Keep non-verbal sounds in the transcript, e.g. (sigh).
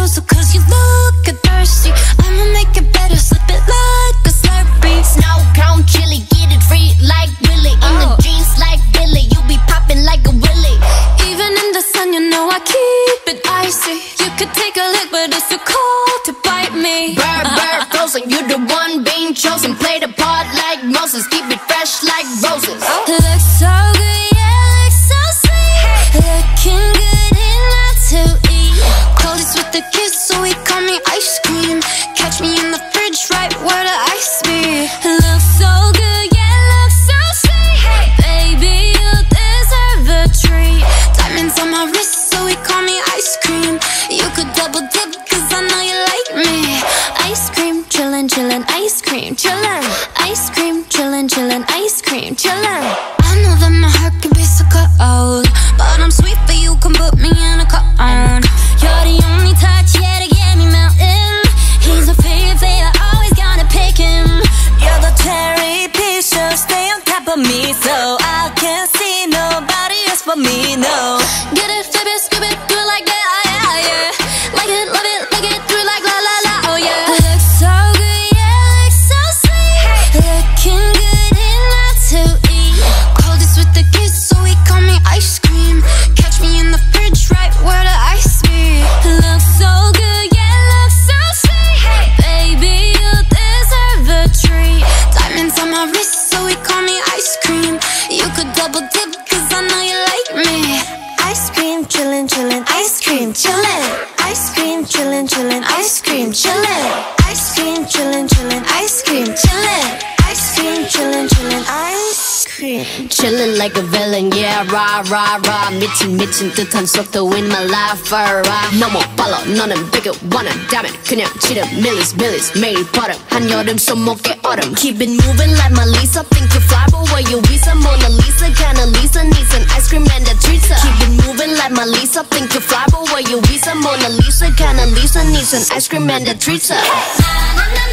loser cause you look a thirsty. I'ma make it better, slip it like a slurpee Snow cone chili, get it free like Willy In oh. the jeans like Billy, you be popping like a willy Even in the sun you know I keep it icy. You could take a lick but it's too cold to bite me. Bird, bird, frozen, you the one being chosen. Play the part like Moses, keep it fresh like roses oh. Ice cream, chillin'. Ice cream, chillin', chillin', ice cream, chillin'. I know that my heart can be so cold, but I'm sweet, but you can put me in a cone. You're the only touch, yeah, to get me melting. He's a favorite, favorite, always gotta pick him. You're the cherry piece, so stay on top of me So I can't see nobody else but me, no double dip, cause I know you like me. Ice cream, chillin', chillin', ice cream, chillin'. Ice cream, chillin', chillin', ice cream, chillin'. Ice cream, chillin', chillin', ice cream, chillin'. Ice cream, chillin', chillin'. Chillin' (laughs) like a villain, yeah, rah, rah, rah. 미친, 미친 듯한 속도 in my life, alright. 너무 빨라, 너는 되게 원한다면 그냥 지름, 밀리스, 밀리스, 매일 버릇. 한여름 손목에 얼음. Keep it moving like my Lisa. Think you fly, but where you visa? Mona Lisa, kinda Lisa, needs an ice cream and a treat. Keep it moving like my Lisa. Think you fly, but where you visa? Mona Lisa, kinda Lisa, needs an ice cream and a treat. Na, na, na,